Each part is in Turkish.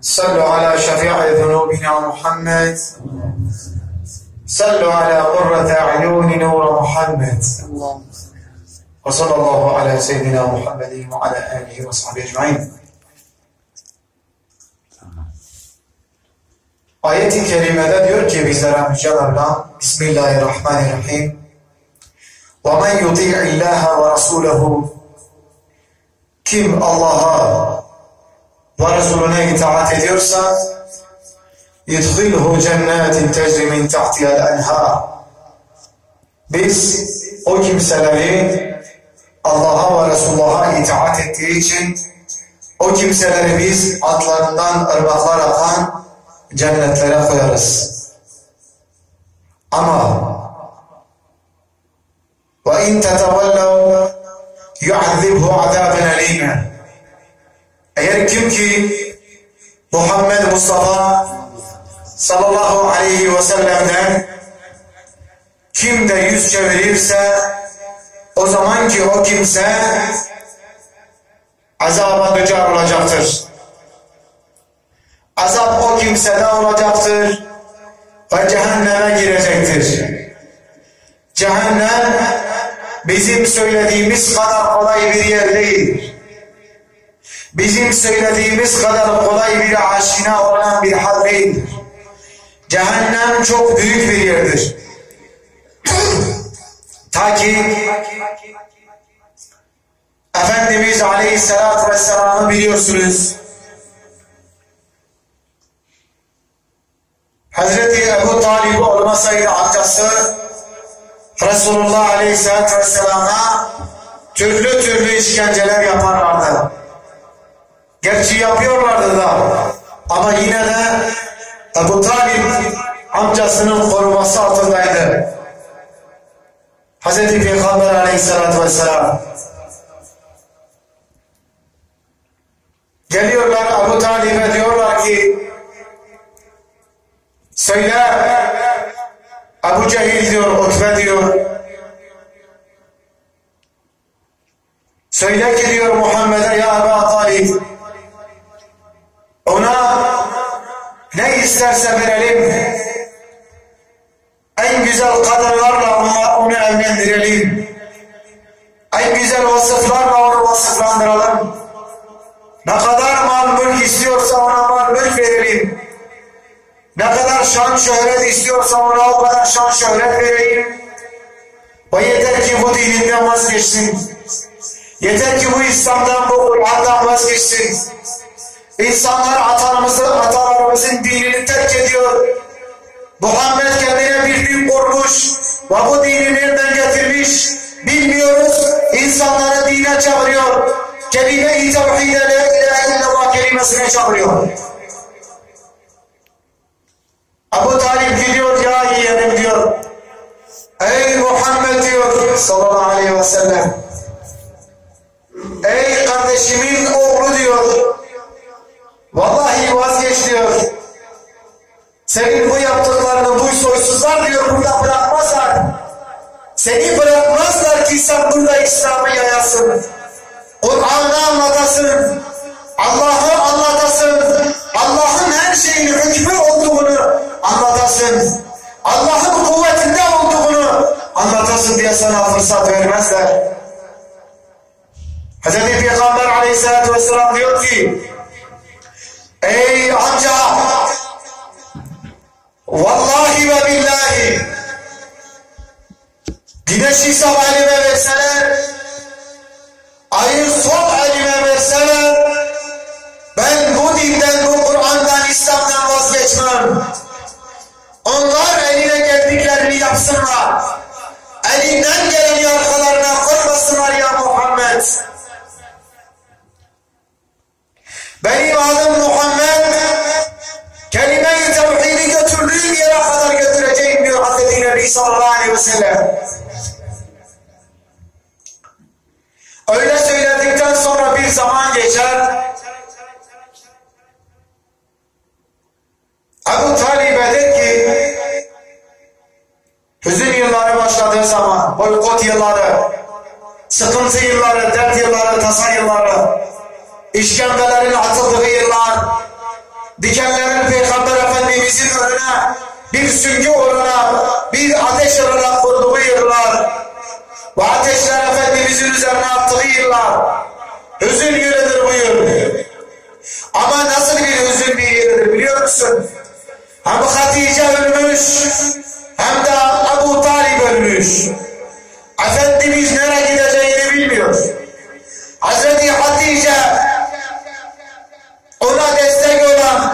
صلوا على شفيع ذنوبنا محمد. صلوا على قرة أعين نور محمد. وصلى الله على سيدنا محمد وعلى آله وصحبه أجمعين. Ayet-i Kerime'de diyor ki bizlere müjdelerle Bismillahirrahmanirrahim وَمَنْ يُطِعِ اللّٰهَ وَرَسُولَهُ Kim Allah'a ve Resulüne itaat ediyorsa يُدْخِلْهُ جَنَّاتٍ تَجْرِ مِنْ تَحْتِهَا الْاَنْهَارِ Biz o kimseleri Allah'a ve Resulullah'a itaat ettiği için o kimseleri biz altlarından ırmaklar akan cennetlere koyarız. Ama ve in tetevellev yu'azzibhu azaben elime. eğer kim ki Muhammed Mustafa sallallahu aleyhi ve sellem'den kim de yüz çevirirse o zaman ki o kimse azaba düçar olacaktır. Azap o kimsede olacaktır ve cehenneme girecektir. Cehennem bizim söylediğimiz kadar kolay bir yer değil. Bizim söylediğimiz kadar kolay bir aşina olan bir hal değildir. Cehennem çok büyük bir yerdir. Ta ki Efendimiz Aleyhisselatü Vesselam'ı biliyorsunuz. Hazreti Ebu Talib olmasaydı amcası Resulullah Aleyhisselatü Vesselam'a türlü türlü işkenceler yaparlardı. Gerçi yapıyorlardı da ama yine de Ebu Talib amcasının koruması altındaydı. Hazreti Peygamber Aleyhisselatü Vesselam geliyorlar Ebu Talib'e diyorlar ki Söyle Ebu Cehil diyor, Utbe diyor. Söyle ki diyor Muhammed'e ya Ebu Talib ona ne isterse verelim. En güzel kadınlarla ona, onu evlendirelim. En güzel vasıflarla onu vasıflandıralım. Ne kadar mal mülk istiyorsa ona mal mülk verelim. Ne kadar şan şöhret istiyorsa ona o kadar şan şöhret vereyim. Ve yeter ki bu dininden vazgeçsin. Yeter ki bu İslam'dan, bu Kur'an'dan vazgeçsin. İnsanlar atalarımızın, atalarımızın dinini terk ediyor. Muhammed kendine bir din kurmuş ve bu dini nereden getirmiş bilmiyoruz. İnsanları dine çağırıyor. Kelime-i tevhide la ilahe illallah kelimesine çağırıyor. Abu Talib gidiyor ya yeğenim diyor. Ey Muhammed diyor sallallahu aleyhi ve sellem. Ey kardeşimin oğlu diyor. Vallahi vazgeç diyor. Senin bu yaptıklarını bu soysuzlar diyor burada bırakmazlar. Seni bırakmazlar ki sen burada İslam'ı yayasın. Kur'an'ı anlatasın. Allah'ı anlatasın. Allah'ın her şeyin hükmü olduğunu anlatasın. Allah'ın kuvvetinde olduğunu anlatasın diye sana fırsat vermezler. Hz. Peygamber aleyhissalatü vesselam diyor ki Ey amca vallahi ve billahi. Güneşi sağ elime verseler ayı sol Hüzün yılları başladığı zaman, boykot yılları, sıkıntı yılları, dert yılları, tasa yılları, işkembelerin atıldığı yıllar, dikenlerin Peygamber Efendimizin önüne bir süngü uğruna, bir ateş uğruna kurduğu yıllar ve ateşler Efendimizin üzerine attığı yıllar hüzün yeridir bu yıl. Ama nasıl bir hüzün bir yeridir biliyor musun? Hem Hatice ölmüş, hem de Ebu Talib ölmüş. Efendimiz nereye gideceğini bilmiyor. Hazreti Hatice ona destek olan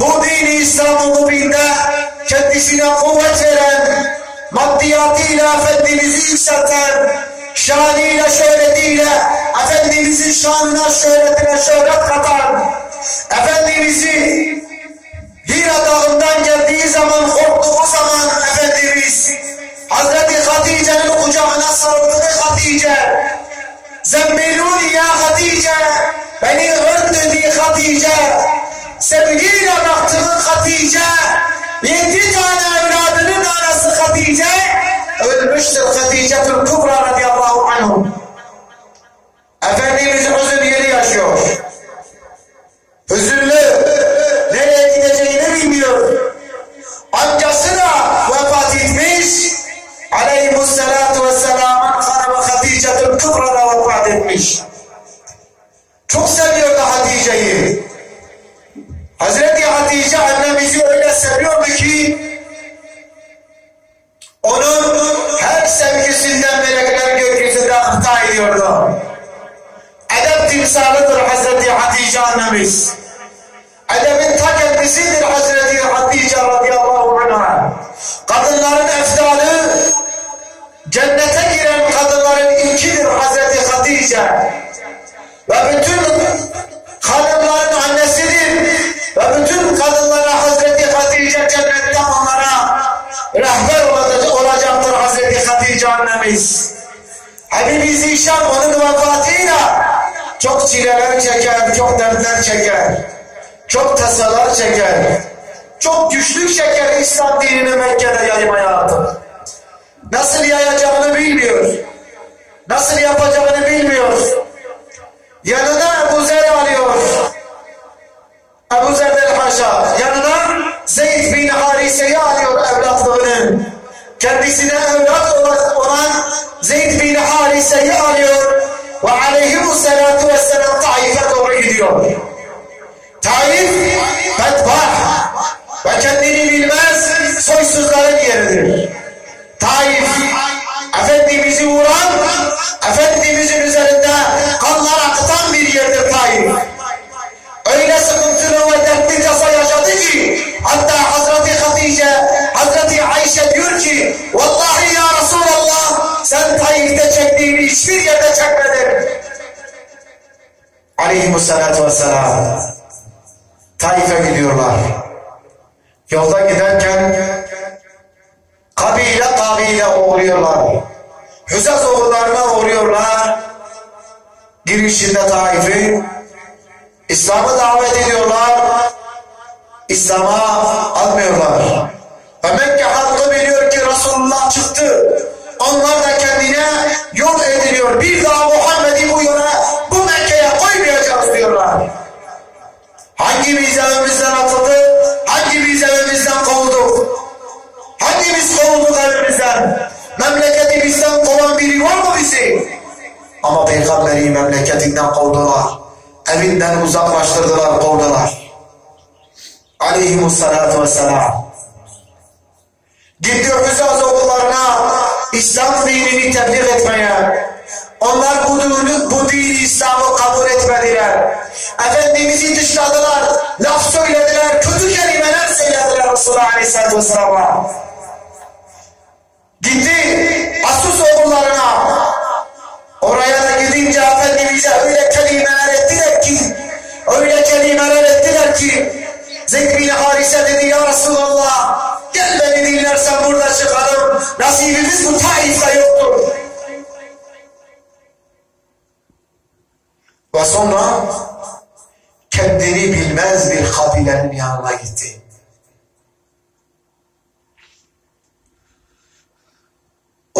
bu dini İslam'ın kendisine kuvvet veren maddiyatıyla Efendimiz'i yükselten şanıyla şöhretiyle Efendimizin şanına şöhretine şöhret katan Efendimiz'i Hira dağından geldiği zaman korktuğu zaman Efendimiz Hazreti Hatice'nin kucağına sarıldı Hatice? Zembeluni ya Hatice beni ört dedi Hatice. Sevgiyle baktığı Hatice. Yedi tane evladının anası Hatice. Ölmüştür Hatice'tül Kubra radıyallahu Efendimiz hüzün yeri yaşıyor Hatice. Ve bütün hanımların annesidir. Ve bütün kadınlara Hazreti Hatice cennetten onlara rehber olacaktır Hazreti Hatice annemiz. Habibi Zişan onun vefatıyla çok çileler çeker, çok dertler çeker, çok tasalar çeker, çok güçlük çeker İslam dinini Mekke'de yaymaya artık. Nasıl yayacağını bilmiyor, nasıl yapacağını bilmiyor. Yanına Ebu Zer alıyor. Ebu Zer el Paşa. Yanına Zeyd bin Harise'yi alıyor evlatlığını. Kendisine evlat olan Zeyd bin Harise'yi alıyor. Ve aleyhimussalatu vesselam Taif'e doğru gidiyor. Taif, bedbah ve kendini bilmez soysuzların yeridir. Taif, Efendimiz'i vuran, Efendimiz'in üzerinde kanlar akıtan bir yerdir Taif. Öyle sıkıntılı ve dertli casa yaşadı ki, hatta Hazreti Hatice, Hazreti Ayşe diyor ki, Vallahi ya Resulallah, sen Taif'te çektiğini hiçbir yerde çekmedin. Aleyhisselatü vesselam. Taif'e gidiyorlar. Yolda giderken kabile kabile uğruyorlar. Hüzaz oğullarına uğruyorlar. Girişinde Taif'i İslam'ı davet ediyorlar. İslam'a almıyorlar. Ve Mekke halkı biliyor ki Resulullah çıktı. Onlar da kendine yol ediliyor. Bir daha Muhammed'i bu yola, bu Mekke'ye koymayacağız diyorlar. Hangimiz evimizden atıldı? Hangimiz evimizden kovulduk? Hangimiz kovulduk evimizden? Memleketimizden kovan biri var mı bizi? Ama peygamberi memleketinden kovdular. Evinden uzaklaştırdılar, kovdular. Aleyhimussalatu vesselam. Gitti Hüzaz okullarına İslam dinini tebliğ etmeye. Onlar bu dini, bu dini İslam'ı kabul etmediler. Efendimiz'i dışladılar, laf söylediler, kötü kelimeler söylediler Resulullah Aleyhisselatü Vesselam'a. Gitti Asus okullarına. Oraya da gidince Efendimiz'e öyle kelimeler ettiler ki, öyle kelimeler ettiler ki, Zeyd bin Harise dedi ya Resulallah, gel beni dinlersen burada çıkalım, nasibimiz bu Taif'te yoktur. Ve sonra kendini bilmez bir kabilenin yanına gitti.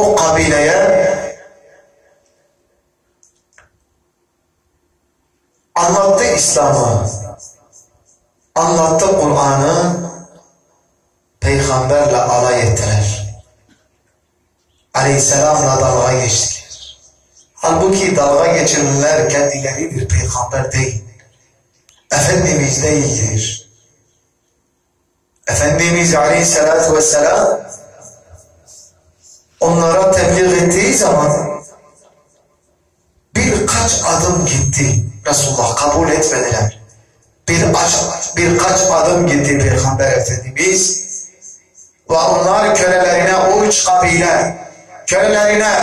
o kabileye anlattı İslam'ı, anlattı Kur'an'ı, peygamberle alay ettiler. Aleyhisselamla dalga geçtiler. Halbuki dalga geçirenler kendileri bir peygamber değil. Efendimiz değildir. Efendimiz Aleyhisselatü Vesselam onlara tebliğ ettiği zaman birkaç adım gitti. Resulullah kabul etmediler. Birkaç, birkaç adım gitti Peygamber Efendimiz ve onlar kölelerine üç kabile kölelerine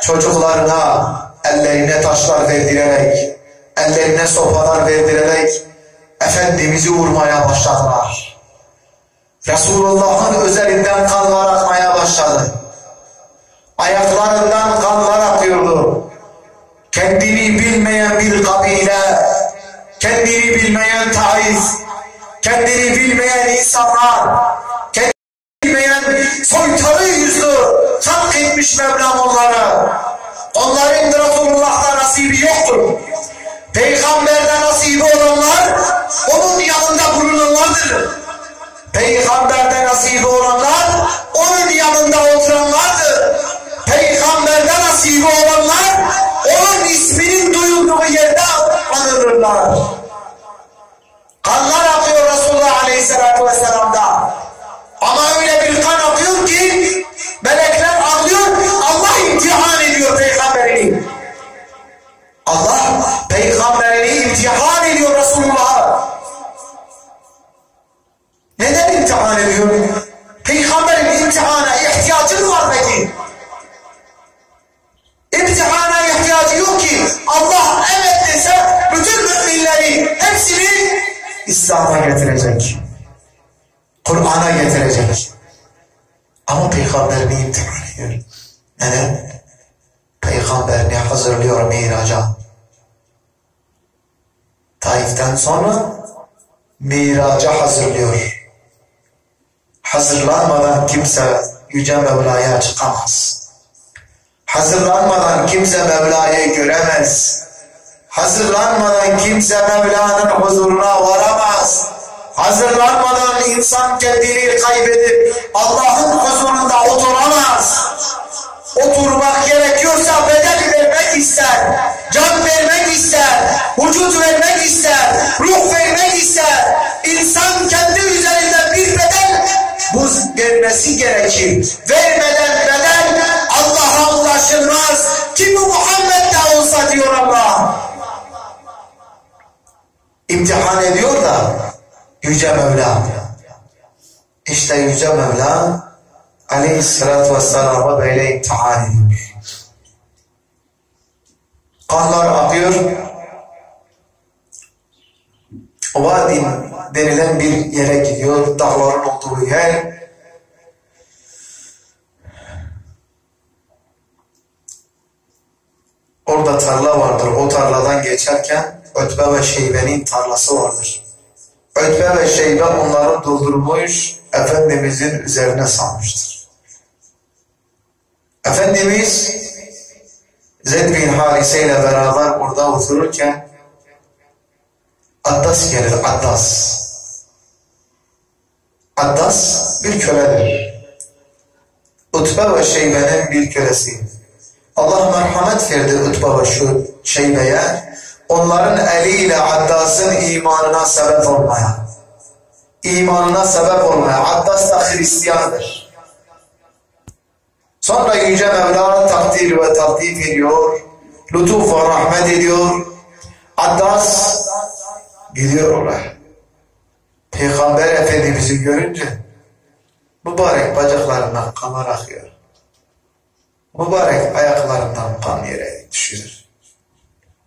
çocuklarına ellerine taşlar verdirerek ellerine sopalar verdirerek Efendimiz'i vurmaya başladılar. Resulullah'ın özelinden kanlar akmaya başladı. Ayaklarından kanlar akıyordu. Kendini bilmeyen bir kabile, kendini bilmeyen Taif, kendini bilmeyen insanlar, kendini bilmeyen soytarı yüzlü hak etmiş Mevlam onları. Onların Resulullah'ta nasibi yoktur. Peygamber'de nasibi olanlar onun yanında bulunanlardır. Peygamber'de nasibi olanlar onun yanında oturanlardır. Peygamber'de nasibi olanlar onun isminin duyulduğu yerde anılırlar. Kanlar akıyor Resulullah Aleyhisselatü Vesselam'da. Ama öyle bir kan akıyor ki melekler ağlıyor, Allah imtihan ediyor peygamberini. Allah peygamberini imtihan ediyor Resulullah. Neden imtihan ediyor? Peygamberin imtihana ihtiyacı mı var peki? Hepsini İslam'a getirecek. Kur'an'a getirecek. Ama peygamberini imtihan ediyor. Neden? Peygamberini hazırlıyor miraca. Taif'ten sonra miraca hazırlıyor. Hazırlanmadan kimse Yüce Mevla'ya çıkamaz. Hazırlanmadan kimse Mevla'yı göremez. Hazırlanmadan kimse Mevla'nın huzuruna varamaz. Hazırlanmadan insan kendini kaybedip Allah'ın huzurunda oturamaz. Oturmak gerekiyorsa bedel vermek ister, can vermek ister, vücut vermek ister, ruh vermek ister. İnsan kendi üzerinde bir bedel buz vermesi gerekir. Vermeden bedel Allah'a ulaşılmaz. Kimi Muhammed de olsa diyor Allah. İmtihan ediyor da Yüce Mevla. İşte Yüce Mevla Aleyhisselatü Vesselam'a böyle imtihan ediyor. Kanlar akıyor. Vadi denilen bir yere gidiyor. Dağların olduğu yer. Orada tarla vardır. O tarladan geçerken Ötbe ve Şeybe'nin tarlası vardır. Ötbe ve Şeybe onları doldurmuş, Efendimizin üzerine salmıştır. Efendimiz Zeyd bin Harise ile beraber orada otururken Addas gelir, Addas. Addas bir köledir. Utbe ve Şeybe'nin bir kölesi. Allah merhamet verdi Utbe ve Şeybe'ye. Onların eliyle Addas'ın imanına sebep olmaya. İmanına sebep olmaya. Addas da Hristiyandır. Sonra Yüce Mevla takdir ve takdir ediyor. Lütuf ve rahmet ediyor. Addas gidiyor oraya. Peygamber Efendimiz'i görünce mübarek bacaklarından kanlar akıyor. Mübarek ayaklarından kan yere düşüyor.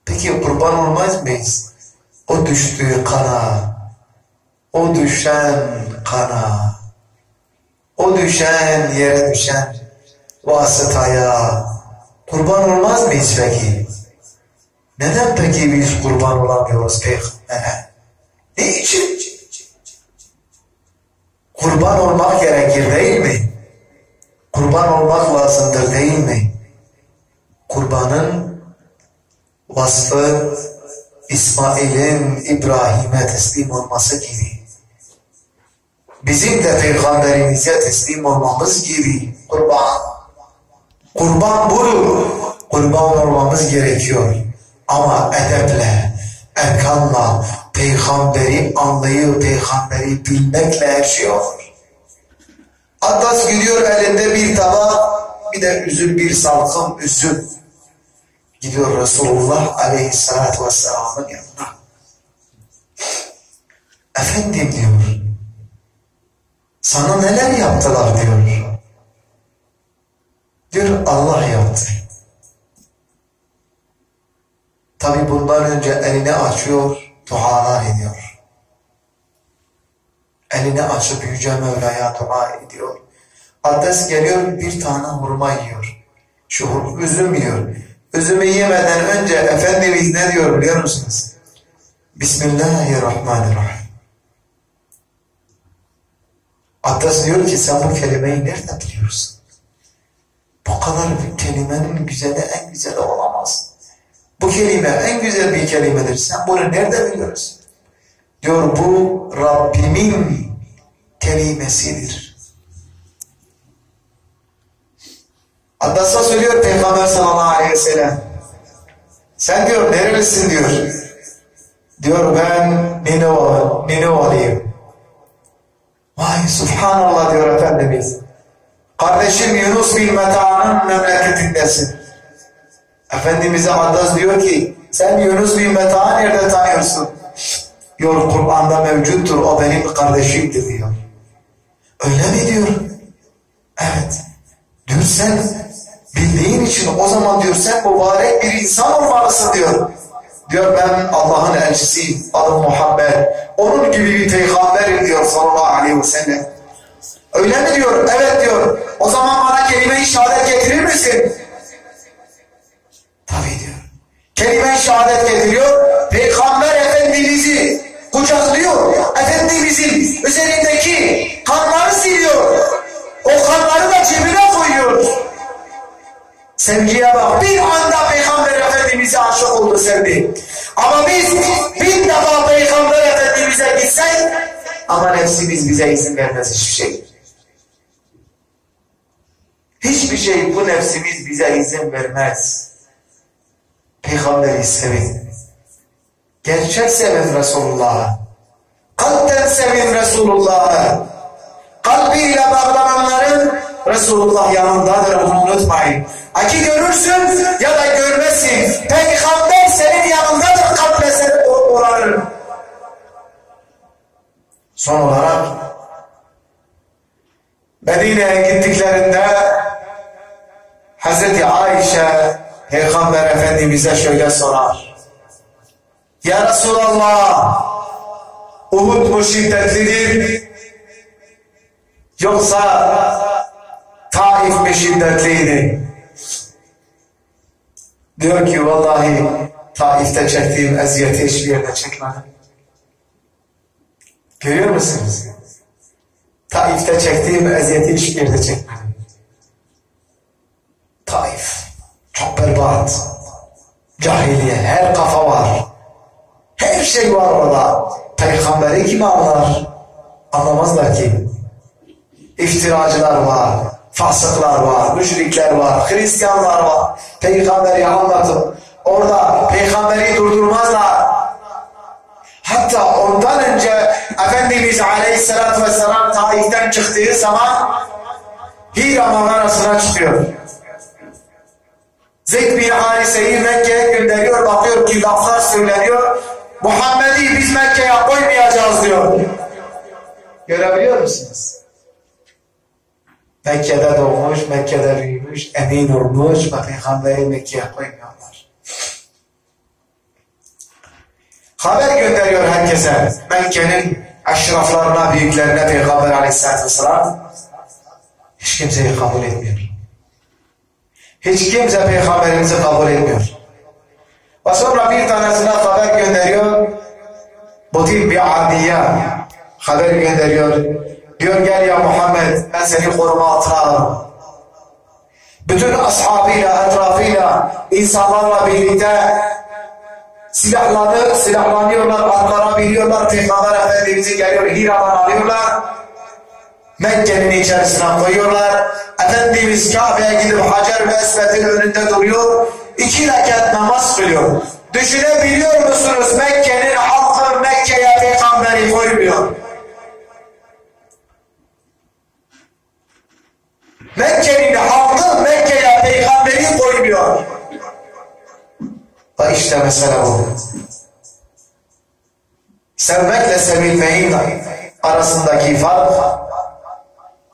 Peki kurban olmaz mıyız? O düştüğü kana, o düşen kana, o düşen yere düşen vasıtaya kurban olmaz mıyız peki? Neden peki biz kurban olamıyoruz peygambere? Niçin? Kurban olmak gerekir değil mi? Kurban olmak lazımdır değil mi? Kurbanın vasfı İsmail'in İbrahim'e teslim olması gibi. Bizim de peygamberimize teslim olmamız gibi kurban. Kurban budur. Kurban olmamız gerekiyor. Ama edeple, erkanla, peygamberi anlayıp peygamberi bilmekle her şey olur. Atlas gidiyor elinde bir tabak, bir de üzül bir salkım üzül. Gidiyor Resulullah aleyhissalatü vesselamın yanına. Efendim diyor, sana neler yaptılar diyor. Diyor Allah yaptı. Tabi bundan önce elini açıyor, dualar ediyor. Elini açıp Yüce Mevla'ya dua ediyor. Adres geliyor bir tane hurma yiyor. Şu üzüm yiyor. Üzümü yemeden önce Efendimiz ne diyor biliyor musunuz? Bismillahirrahmanirrahim. Adres diyor ki sen bu kelimeyi nereden biliyorsun? Bu kadar bir kelimenin güzeli en güzeli olamaz. Bu kelime en güzel bir kelimedir. Sen bunu nerede biliyorsun? Diyor bu Rabbimin kelimesidir. Addas'a söylüyor Peygamber sallallahu aleyhi ve sellem. Sen diyor nerelisin diyor. Diyor ben Ninova, Ninovalıyım. Vay subhanallah diyor Efendimiz. Kardeşim Yunus bin Meta'nın memleketindesin. Efendimiz'e Addas diyor ki sen Yunus bin Meta'yı nerede tanıyorsun? Diyor Kur'an'da mevcuttur o benim kardeşimdir diyor. Öyle mi diyor? Evet. Diyor sen bildiğin için o zaman diyor sen mübarek bir insan olmalısın diyor. Diyor ben Allah'ın elçisiyim. Adım Muhammed. Onun gibi bir peygamberim diyor sallallahu aleyhi ve sellem. Öyle mi diyor? Evet diyor. O zaman bana kelime-i şehadet getirir misin? Tabii diyor. Kelime-i şehadet getiriyor. Peygamber Efendimiz'i kucaklıyor. Efendimizin üzerindeki kanları siliyor. O kanları da. Sevgiye bak. Bir anda Peygamber Efendimiz'e aşık oldu sevdi. Ama biz bir defa Peygamber Efendimiz'e gitsek ama nefsimiz bize izin vermez hiçbir şey. Hiçbir şey bu nefsimiz bize izin vermez. Peygamberi sevin. Gerçek sevin Resulullah'ı. Kalpten sevin Resulullah'ı. Kalbiyle bağlananların Resulullah yanındadır bunu unutmayın. Aki görürsün ya da görmezsin. Peygamber senin yanındadır kalple seni. Son olarak Medine'ye gittiklerinde Hazreti Ayşe Peygamber Efendimiz'e şöyle sorar. Ya Resulallah Uhud mu şiddetlidir yoksa Taif mi şiddetliydi? Diyor ki vallahi Taif'te çektiğim eziyeti hiçbir yerde çekmedim. Görüyor musunuz? Taif'te çektiğim eziyeti hiçbir yerde çekmedim. Taif. Çok berbat. Cahiliye. Her kafa var. Her şey var orada. Peygamberi kim anlar? Anlamazlar ki. İftiracılar var. Fasıklar var. Müşrikler var. Hristiyanlar var. Peygamberi anlatın. Orada peygamberi durdurmazlar. Hatta ondan önce Efendimiz Aleyhisselatü Vesselam Taif'ten çıktığı zaman Hira mağarasına çıkıyor. Zeyd bin Harise'yi Mekke'ye gönderiyor. Bakıyor ki laflar söyleniyor. Muhammed'i biz Mekke'ye koymayacağız diyor. Görebiliyor musunuz? Mekke'de doğmuş, Mekke'de büyümüş, emin olmuş ve Peygamberi Mekke'ye koymuyorlar. Haber gönderiyor herkese. Mekke'nin eşraflarına, büyüklerine Peygamber Aleyhisselatü Vesselam hiç kimseyi kabul etmiyor. Hiç kimse peygamberimizi kabul etmiyor. Ve sonra bir tanesine haber gönderiyor. Bu tip bir adiye haber gönderiyor. Diyor gel ya Muhammed ben seni koruma altına alırım. Bütün ashabıyla, etrafıyla, insanlarla birlikte silahlanır, silahlanıyorlar, atlara biniyorlar, Peygamber Efendimiz'i geliyor, Hira'dan alıyorlar. Mekke'nin içerisine koyuyorlar. Efendimiz Kabe'ye gidip Hacer ve Esved'in önünde duruyor. İki rekat namaz kılıyor. Düşünebiliyor musunuz Mekke'nin halkı Mekke'ye peygamberi koymuyor. Mekke'nin halkı Mekke'ye peygamberi koymuyor. Ve işte mesele bu. Sevmekle sevilmeyin arasındaki fark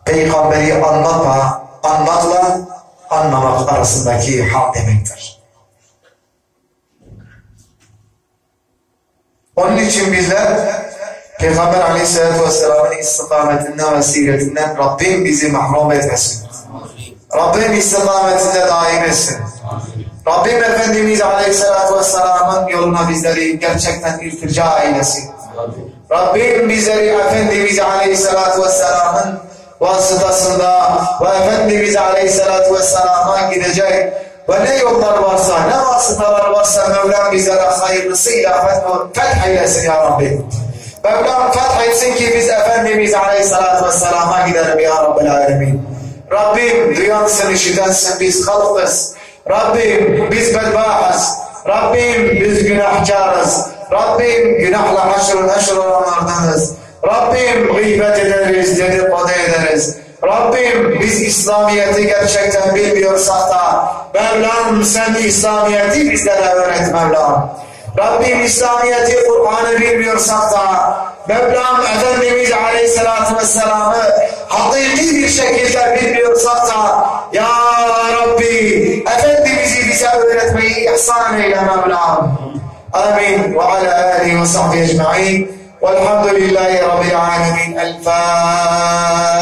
peygamberi anmakla, anmakla anlamak arasındaki hak demektir. Onun için bizler Peygamber aleyhissalatü vesselamın istikametinden ve siretinden Rabbim bizi mahrum etmesin. Rabbim istikametinde daim etsin. Rabbim Efendimiz aleyhissalatü vesselamın yoluna bizleri gerçekten irtica eylesin. Rabbim bizleri Efendimiz aleyhissalatü vesselamın vasıtasında ve Efendimiz aleyhissalatü vesselama gidecek ve ne yollar varsa, ne vasıtalar varsa Mevlam bizlere hayırlısıyla feth eylesin ya Rabbi. Mevlam feth etsin ki biz Efendimiz aleyhissalatü vesselama gidelim ya Rabbil alemin. Rabbim duyansın, işitensin, biz halkız. Rabbim biz bedbahız. Rabbim biz günahkarız. Rabbim günahla haşr neşr olanlardanız. Rabbim gıybet ederiz, dedikodu ederiz. Rabbim biz İslamiyet'i gerçekten bilmiyorsak da Mevlam sen İslamiyet'i bizlere öğret Mevlam. Rabbim İslamiyet'i Kur'an'ı bilmiyorsak da Mevlam Efendimiz Aleyhisselatü Vesselam'ı hakiki bir şekilde bilmiyorsak da Ya Rabbi Efendimiz'i bize öğretmeyi ihsan eyle Mevlam. Amin. Ve ala alihi ve sahbihi ecma'in. والحمد لله رب العالمين الفاتحة